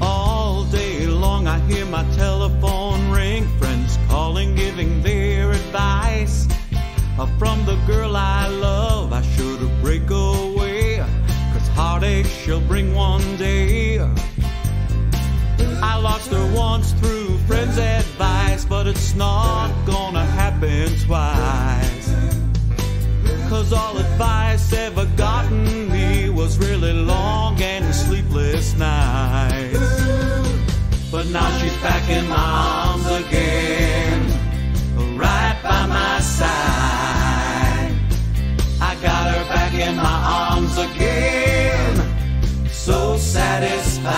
All day long I hear my telephone ring, friends calling, giving their advice. Uh, from the girl I love, I should break away, cause heartache she'll bring one day. I lost her once through friends' advice, but it's not gonna happen twice. Cause all advice ever back in my arms again, right by my side. I got her back in my arms again, so satisfied.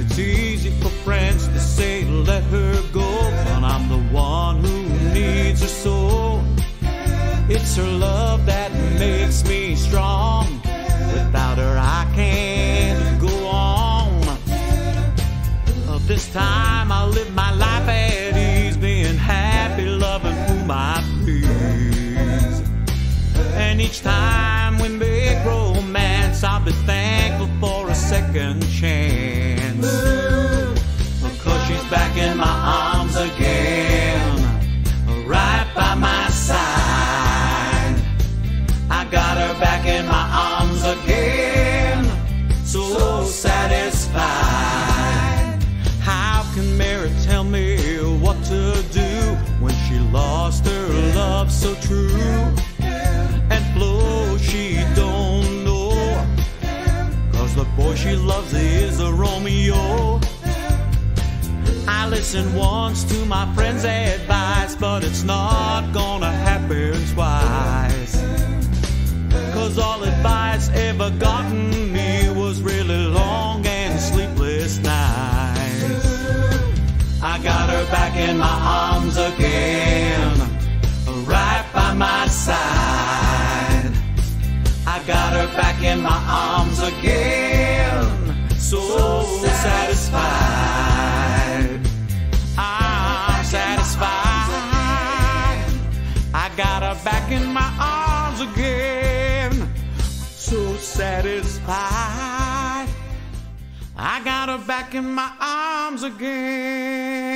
It's easy for friends to say let her go, but I'm the one who needs her so. It's her love that makes me strong. Without her, I can't each time we make romance, I'll be thankful for a second chance. Because she's back in my arms again, right by my side. I got her back in my arms again, so satisfied. How can Mary tell me what to do when she lost her love so true? Boy she loves is a Romeo. I listened once to my friend's advice, but it's not gonna happen twice. Cause all advice ever gotten me was really long and sleepless nights. I got her back in my arms again, got her back in my arms again, so satisfied. I'm satisfied. I got her back in my arms again, so satisfied. I got her back in my arms again.